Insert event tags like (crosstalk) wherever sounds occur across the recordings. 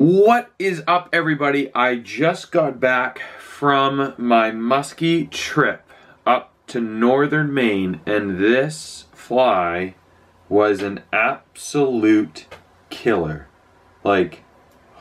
What is up, everybody? I just got back from my muskie trip up to northern Maine, and this fly was an absolute killer. Like,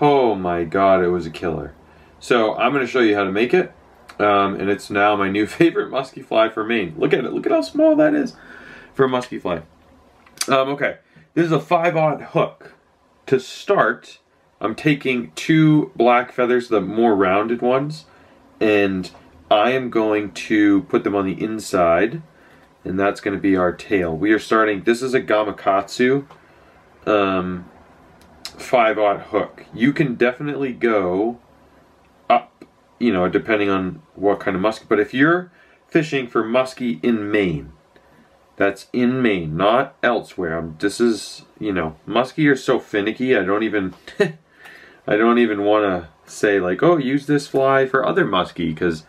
oh my god, it was a killer. So, I'm going to show you how to make it, um, and it's now my new (laughs) favorite muskie fly for Maine. Look at it, look at how small that is for a muskie fly. Um, okay, this is a 5-aught hook. To start, I'm taking two black feathers, the more rounded ones, and I am going to put them on the inside, and that's going to be our tail. We are starting, this is a Gamakatsu um, 5-aught hook. You can definitely go up, you know, depending on what kind of muskie, but if you're fishing for muskie in Maine, that's in Maine, not elsewhere. I'm, this is, you know, muskie are so finicky, I don't even... (laughs) I don't even want to say like, oh, use this fly for other muskie because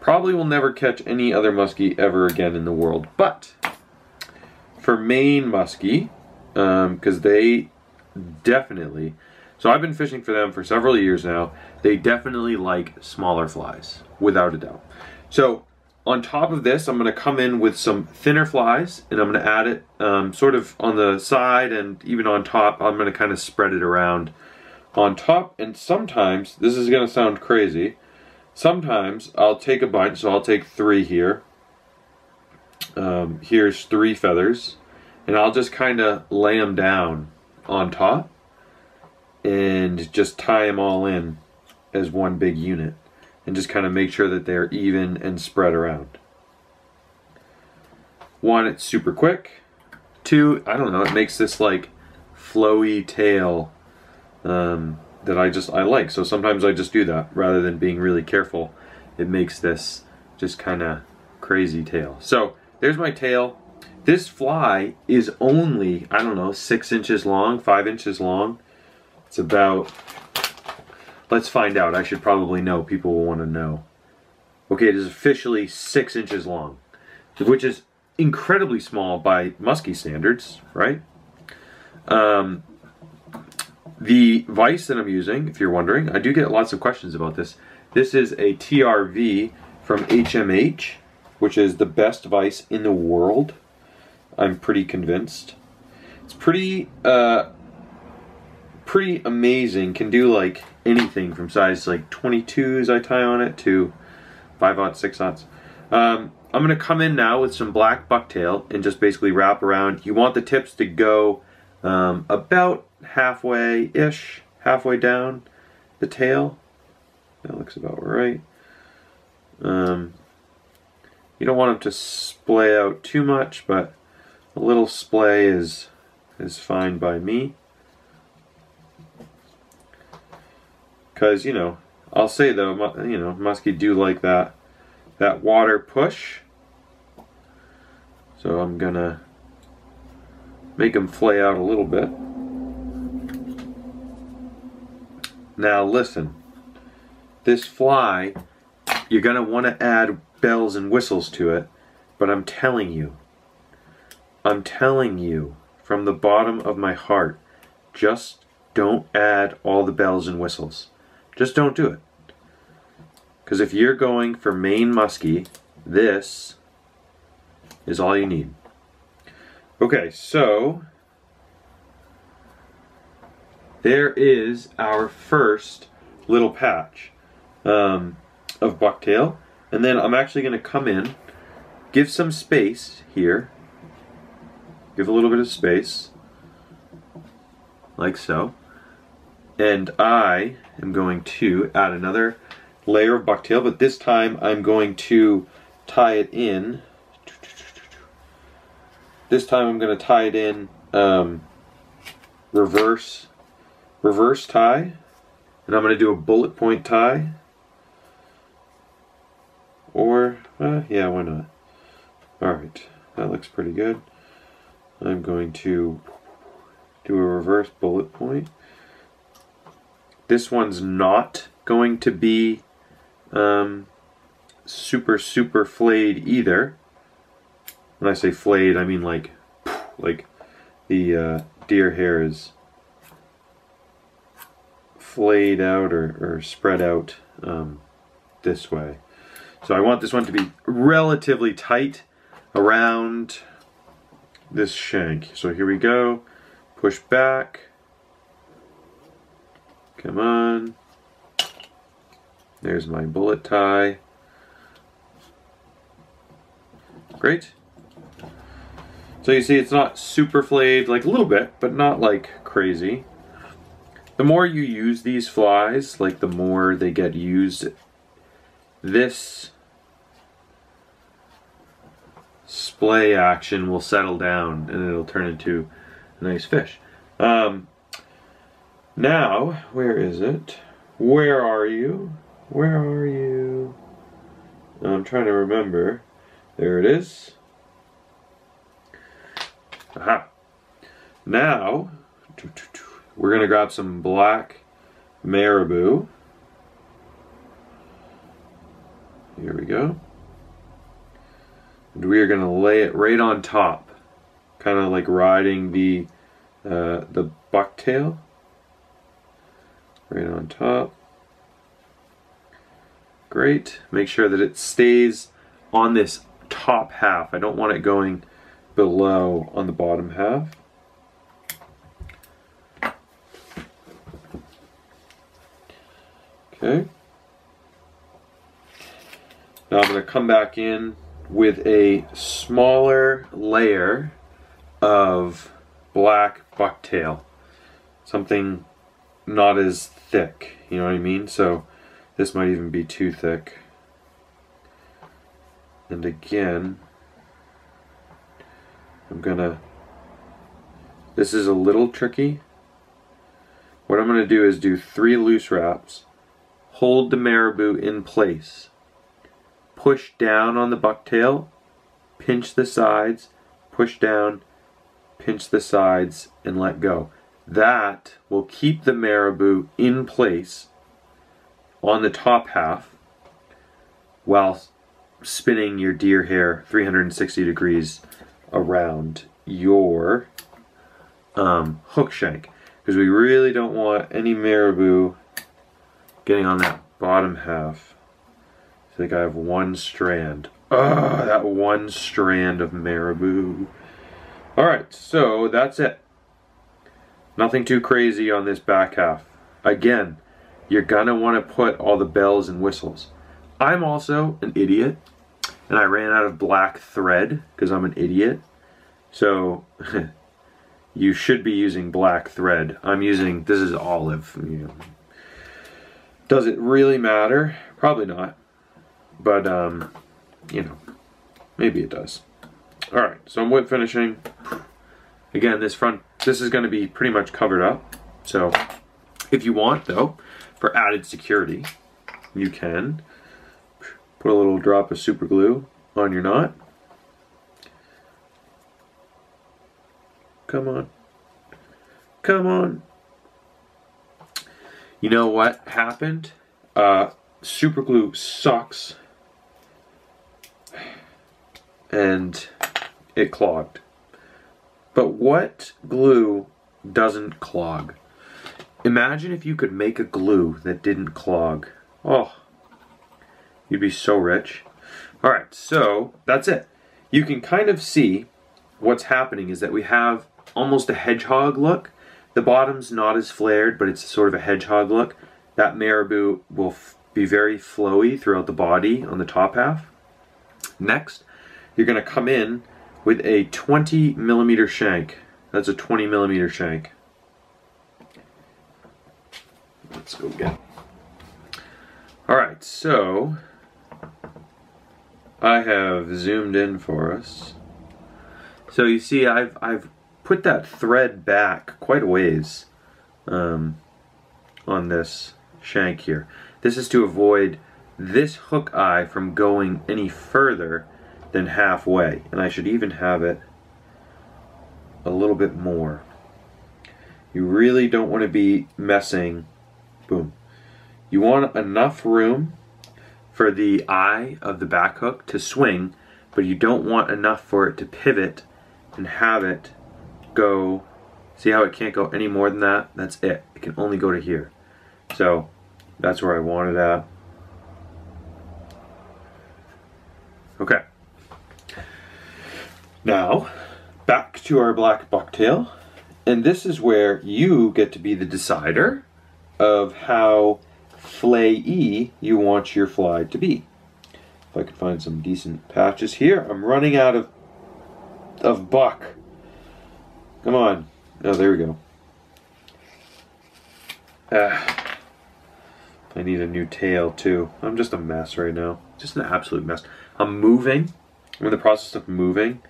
probably will never catch any other muskie ever again in the world. But for Maine muskie, because um, they definitely, so I've been fishing for them for several years now. They definitely like smaller flies, without a doubt. So on top of this, I'm going to come in with some thinner flies, and I'm going to add it um, sort of on the side and even on top. I'm going to kind of spread it around on top and sometimes this is gonna sound crazy sometimes I'll take a bunch so I'll take three here. Um, here's three feathers and I'll just kind of lay them down on top and just tie them all in as one big unit and just kind of make sure that they're even and spread around. One it's super quick? Two I don't know it makes this like flowy tail um, that I just I like. So sometimes I just do that rather than being really careful. It makes this just kind of crazy tail. So there's my tail. This fly is only, I don't know, six inches long, five inches long. It's about, let's find out. I should probably know. People will want to know. Okay, it is officially six inches long, which is incredibly small by muskie standards, right? Um, the vise that I'm using, if you're wondering, I do get lots of questions about this. This is a TRV from HMH, which is the best vise in the world. I'm pretty convinced. It's pretty, uh, pretty amazing. Can do like anything from size like 22s I tie on it to 5 aughts, 6 aughts. Um, I'm going to come in now with some black bucktail and just basically wrap around. You want the tips to go um, about halfway-ish, halfway down the tail. That looks about right. Um, you don't want them to splay out too much, but a little splay is is fine by me. Because, you know, I'll say though, you know, muskie do like that, that water push. So I'm gonna make them flay out a little bit. Now listen, this fly, you're going to want to add bells and whistles to it, but I'm telling you, I'm telling you from the bottom of my heart, just don't add all the bells and whistles. Just don't do it. Because if you're going for Maine muskie, this is all you need. Okay, so there is our first little patch um, of bucktail. And then I'm actually going to come in, give some space here, give a little bit of space, like so. And I am going to add another layer of bucktail, but this time I'm going to tie it in. This time I'm going to tie it in um, reverse reverse tie and I'm going to do a bullet point tie. Or uh, yeah why not? Alright that looks pretty good. I'm going to do a reverse bullet point. This one's not going to be um, super super flayed either. When I say flayed I mean like like the uh, deer hair is flayed out or, or spread out um, this way. So I want this one to be relatively tight around this shank. So here we go. Push back. Come on. There's my bullet tie. Great. So you see it's not super flayed, like a little bit, but not like crazy. The more you use these flies, like the more they get used, this splay action will settle down and it'll turn into a nice fish. Um, now, where is it? Where are you? Where are you? I'm trying to remember. There it is. Aha. Now, we're going to grab some black marabou. Here we go. And we are going to lay it right on top, kind of like riding the uh, the bucktail. Right on top. Great. Make sure that it stays on this top half. I don't want it going below on the bottom half. Okay. Now I'm going to come back in with a smaller layer of black bucktail. Something not as thick, you know what I mean? So this might even be too thick. And again, I'm gonna, this is a little tricky. What I'm gonna do is do three loose wraps, hold the marabou in place, push down on the bucktail, pinch the sides, push down, pinch the sides, and let go. That will keep the marabou in place on the top half while spinning your deer hair 360 degrees around your um, hook shank because we really don't want any marabou getting on that bottom half. I think I have one strand. Oh, that one strand of marabou. Alright, so that's it. Nothing too crazy on this back half. Again, you're gonna want to put all the bells and whistles. I'm also an idiot, and I ran out of black thread because I'm an idiot. So (laughs) you should be using black thread. I'm using this is olive. You know. Does it really matter? Probably not. But um, you know, maybe it does. All right, so I'm whip finishing. Again, this front, this is going to be pretty much covered up. So if you want, though, for added security, you can put a little drop of super glue on your knot. Come on. Come on. You know what happened? Uh, super glue sucks. And it clogged. But what glue doesn't clog? Imagine if you could make a glue that didn't clog. Oh, you'd be so rich. All right, so that's it. You can kind of see what's happening is that we have almost a hedgehog look. The bottom's not as flared, but it's sort of a hedgehog look. That marabou will be very flowy throughout the body on the top half. Next, you're going to come in with a 20 millimeter shank. That's a 20 millimeter shank. Let's go get Alright, so I have zoomed in for us. So you see I've I've put that thread back quite a ways um, on this shank here. This is to avoid this hook eye from going any further than halfway. And I should even have it a little bit more. You really don't want to be messing Boom. You want enough room for the eye of the back hook to swing, but you don't want enough for it to pivot and have it go. See how it can't go any more than that? That's it. It can only go to here. So that's where I want it at. Okay. Now, back to our black bucktail. And this is where you get to be the decider of how flay-y you want your fly to be. If I could find some decent patches here. I'm running out of of buck. Come on. Oh, there we go. Ah, I need a new tail too. I'm just a mess right now. Just an absolute mess. I'm moving. I'm in the process of moving.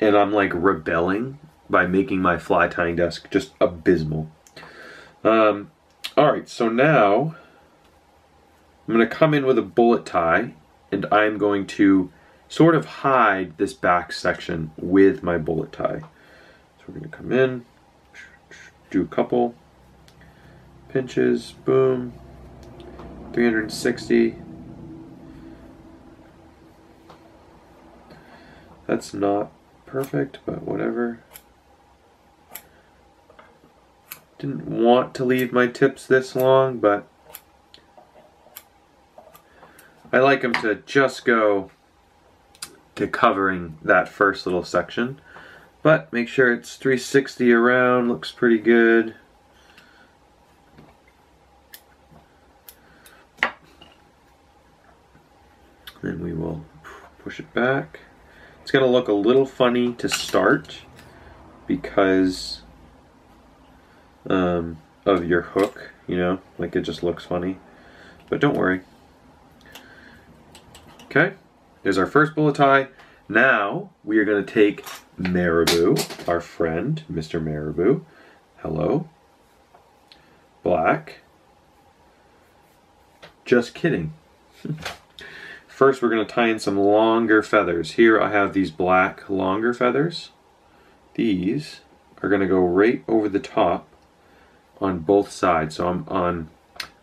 And I'm like rebelling by making my fly tying desk just abysmal. Um, all right, so now I'm going to come in with a bullet tie and I'm going to sort of hide this back section with my bullet tie. So we're going to come in, do a couple pinches, boom, 360. That's not perfect, but whatever. Didn't want to leave my tips this long, but I like them to just go to covering that first little section. But make sure it's 360 around, looks pretty good. Then we will push it back. It's to look a little funny to start because um, of your hook, you know, like it just looks funny. But don't worry. Okay, there's our first bullet tie. Now we are going to take Marabou, our friend, Mr. Marabou. Hello. Black. Just kidding. (laughs) First, we're going to tie in some longer feathers. Here I have these black longer feathers. These are going to go right over the top on both sides. So I'm on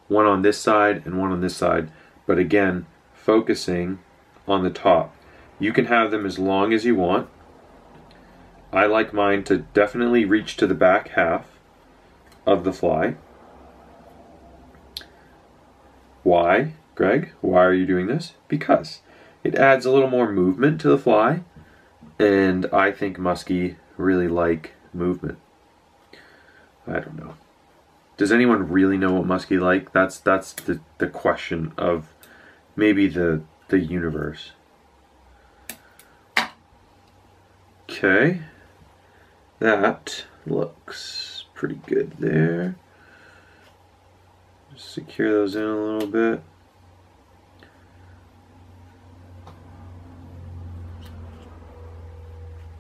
one on this side and one on this side. But again, focusing on the top. You can have them as long as you want. I like mine to definitely reach to the back half of the fly. Why, Greg? Why are you doing this? Because it adds a little more movement to the fly, and I think muskie really like movement. I don't know. Does anyone really know what muskie like? That's that's the, the question of maybe the the universe. Okay, that looks pretty good there. Just secure those in a little bit.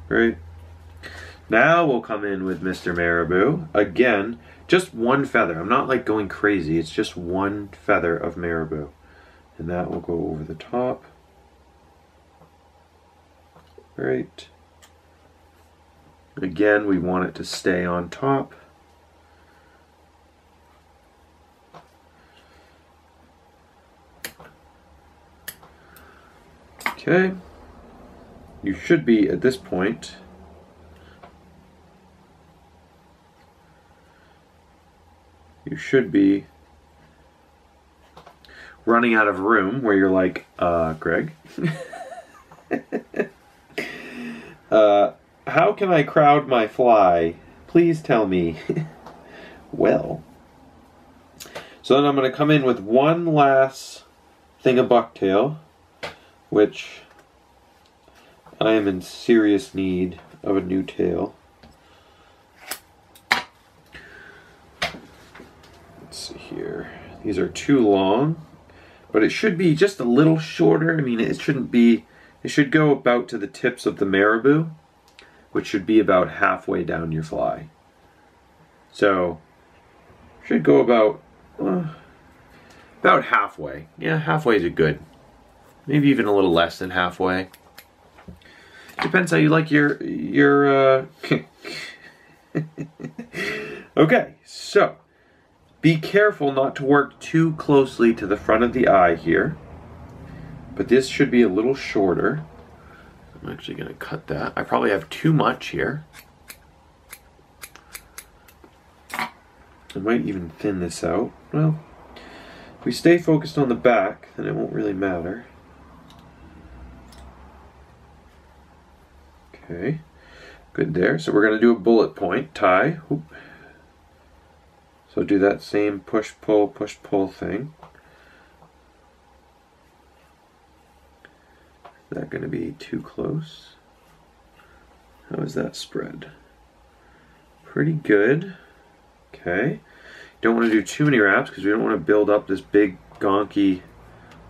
Great. Now we'll come in with Mr. Marabou. Again, just one feather. I'm not like going crazy. It's just one feather of Marabou and that will go over the top. Right. Again, we want it to stay on top. Okay. You should be at this point you should be running out of room where you're like, uh, Greg, (laughs) uh, how can I crowd my fly? Please tell me. (laughs) well, so then I'm going to come in with one last thing of bucktail, which I am in serious need of a new tail. Let's see here. These are too long but it should be just a little shorter. I mean, it shouldn't be, it should go about to the tips of the marabou, which should be about halfway down your fly. So, should go about, uh, about halfway. Yeah, halfway is a good. Maybe even a little less than halfway. Depends how you like your, your, uh, (laughs) okay, so, be careful not to work too closely to the front of the eye here. But this should be a little shorter. I'm actually going to cut that. I probably have too much here. I might even thin this out. Well, If we stay focused on the back, then it won't really matter. Okay, good there. So we're going to do a bullet point tie. Oop. So do that same push pull push pull thing. Is that going to be too close? How is that spread? Pretty good. Okay. Don't want to do too many wraps because we don't want to build up this big gonky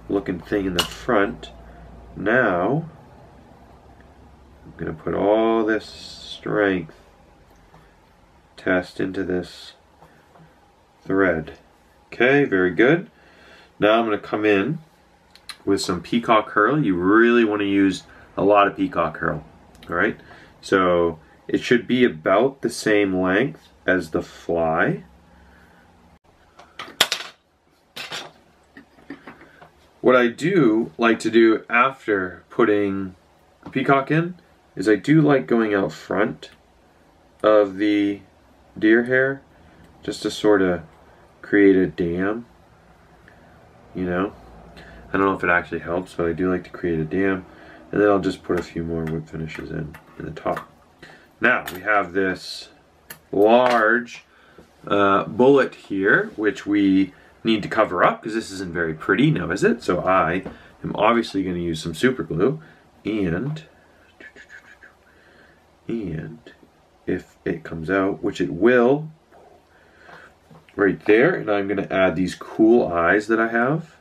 looking thing in the front. Now, I'm going to put all this strength test into this thread. Okay, very good. Now I'm going to come in with some peacock herl. You really want to use a lot of peacock herl, All right, so it should be about the same length as the fly. What I do like to do after putting peacock in is I do like going out front of the deer hair just to sort of create a dam you know I don't know if it actually helps but I do like to create a dam. And then I'll just put a few more wood finishes in in the top. Now we have this large uh, bullet here which we need to cover up because this isn't very pretty now is it? So I am obviously going to use some super glue. And and if it comes out which it will right there and I'm going to add these cool eyes that I have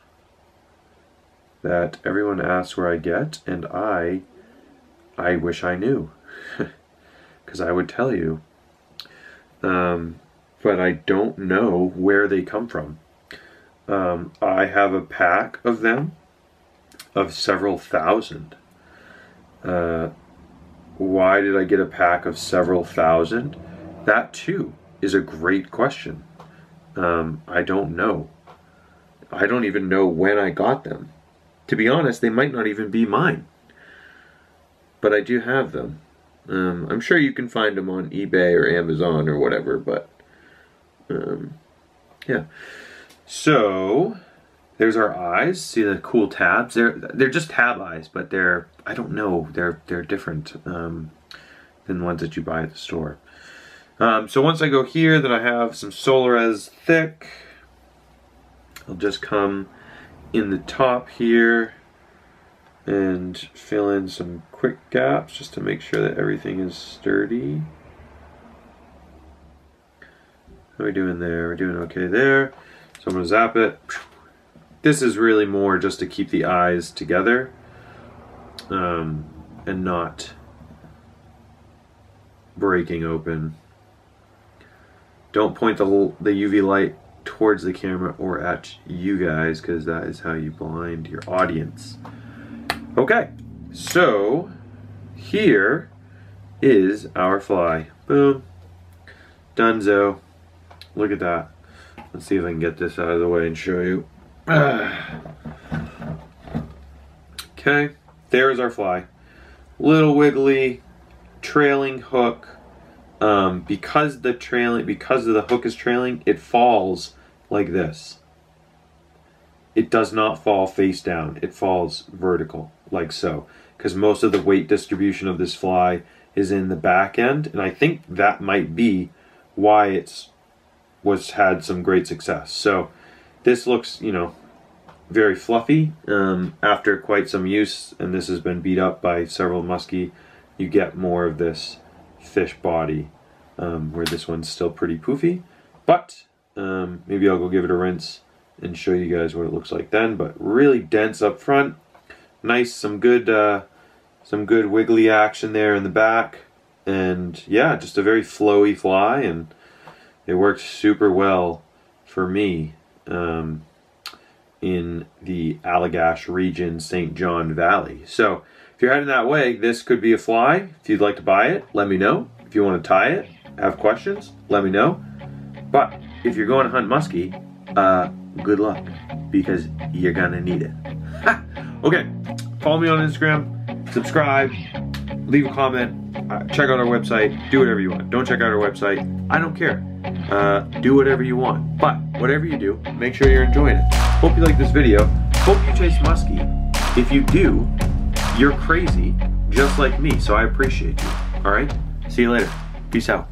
that everyone asks where I get and I I wish I knew. (laughs) Because I would tell you. Um, but I don't know where they come from. Um, I have a pack of them of several thousand. Uh, why did I get a pack of several thousand? That too is a great question. Um, I don't know. I don't even know when I got them. To be honest, they might not even be mine. But I do have them. Um, I'm sure you can find them on eBay or Amazon or whatever, but um, yeah. So there's our eyes. See the cool tabs? They're they're just tab eyes, but they're I don't know. They're they're different um, than the ones that you buy at the store. Um, so once I go here, then I have some Solarez thick. I'll just come in the top here and fill in some quick gaps just to make sure that everything is sturdy. How are we doing there? We're doing okay there. So I'm to zap it. This is really more just to keep the eyes together um, and not breaking open. Don't point the, the UV light towards the camera or at you guys because that is how you blind your audience. Okay, so here is our fly. Boom. Dunzo. Look at that. Let's see if I can get this out of the way and show you. (sighs) okay, there's our fly. Little wiggly, trailing hook um, because the trailing because of the hook is trailing, it falls like this. It does not fall face down. It falls vertical like so because most of the weight distribution of this fly is in the back end and I think that might be why it's was had some great success. So this looks, you know, very fluffy um, after quite some use and this has been beat up by several muskie you get more of this fish body, um, where this one's still pretty poofy. But um, maybe I'll go give it a rinse and show you guys what it looks like then. But really dense up front, nice, some good, uh, some good wiggly action there in the back, and yeah, just a very flowy fly, and it worked super well for me. Um, in the Allagash region, St. John Valley. So if you're heading that way, this could be a fly. If you'd like to buy it, let me know. If you want to tie it, have questions, let me know. But if you're going to hunt muskie, uh, good luck because you're gonna need it. okay, follow me on Instagram, subscribe, leave a comment, uh, check out our website, do whatever you want. Don't check out our website, I don't care. Uh, do whatever you want. But whatever you do, make sure you're enjoying it. Hope you like this video. Hope you taste musky. If you do, you're crazy, just like me, so I appreciate you. All right? See you later. Peace out.